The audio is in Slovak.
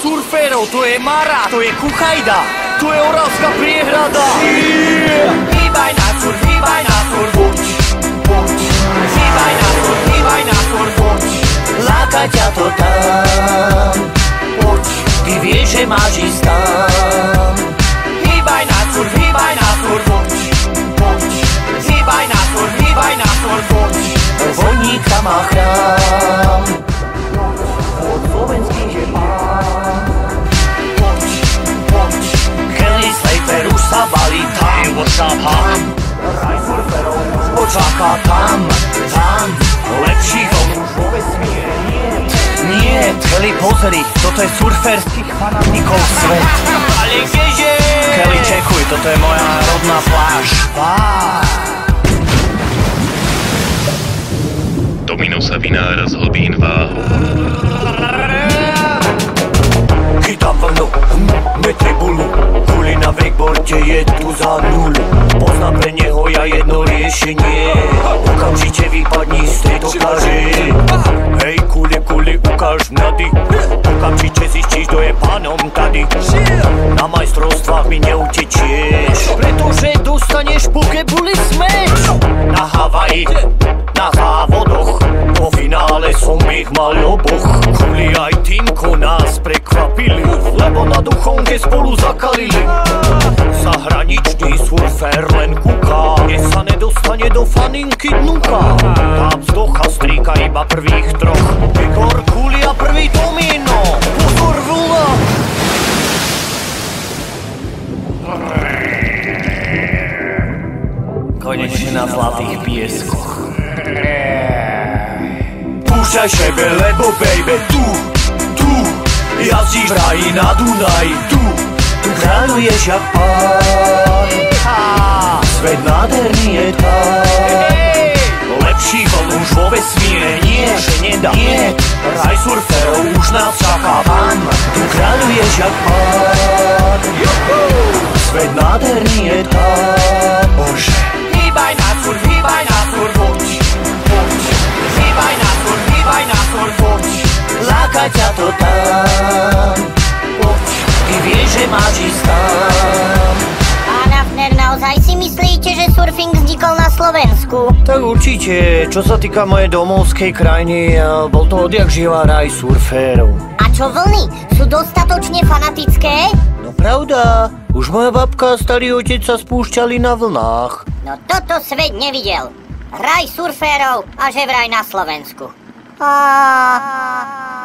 surferov, to je Mara, to je Kuchajda, to je Oravská priehrada. Hýbaj na sur, hýbaj na sur, buď, buď. Hýbaj na sur, hýbaj na sur, buď. Láka ťa to tam, poď, ty vieš, že máš ísť tam. Hýbaj na sur, hýbaj na sur, buď, buď. Hýbaj na sur, hýbaj na sur, buď. Voníka má chrám, počaká tam, tam. Lepší dom už vo vesmíre nie. Nie, Kelly, pozri, toto je surferských fanatikov svet. Ale kdeže? Kelly, čekuj, toto je moja rodná pláž. Pláž. Domino sa vynára z hlbín váhu. Chytám vlnu, metribulu Kuli na wakeboarde je tu za nulu Poznám pre neho ja jedno riešenie. Okamžite vypadni z tejto pláže Hej kuli, kuli, ukáž mňady Okamžite zistíš, kto je pánom tady. Na majstrovstvách mi neutečieš Pretože dostaneš pokebuli smeč. Na Havaji, na závodoch. Po finále som ich mal oboch. Kuli aj týmko nás prekvapili Lebo na duchonke spolu zakalili. Zahraničný surfer len kúka Kde sa nedostane do faninky dnuka Tam vzdocha strýka iba prvých troch. Igor Kuli a prvý domino. Pozor vlna. Konečne na zlatých pieskoch. Púšťaj šebe, lebo baby, tu, tu. Jazdíš v raji na Dunaj, tu. Tu kráľuješ jak pán Svet nádherný je tam Lepší bol už vo vesmíre, nie, že nedá. Nie, raj surferov už nás čaká tam Tu kráľuješ jak pán. Svet nádherný je tam Bože. Hýbaj na sur, hýbaj na sur, buď, buď. Hýbaj na sur, hýbaj na sur, buď. Láka ťa to tam. Poď, ty vieš, že máš ísť tam. Pán Hafner, naozaj si myslíte, že surfing vznikol na Slovensku? Tak určite, čo sa týka mojej domovskej krajiny, eh, bol to odjak živá raj surférov. A čo vlny? Sú dostatočne fanatické? No pravda, už moja babka a starý otec sa spúšťali na vlnách. No toto svet nevidel. Raj surférov a že vraj na Slovensku. A...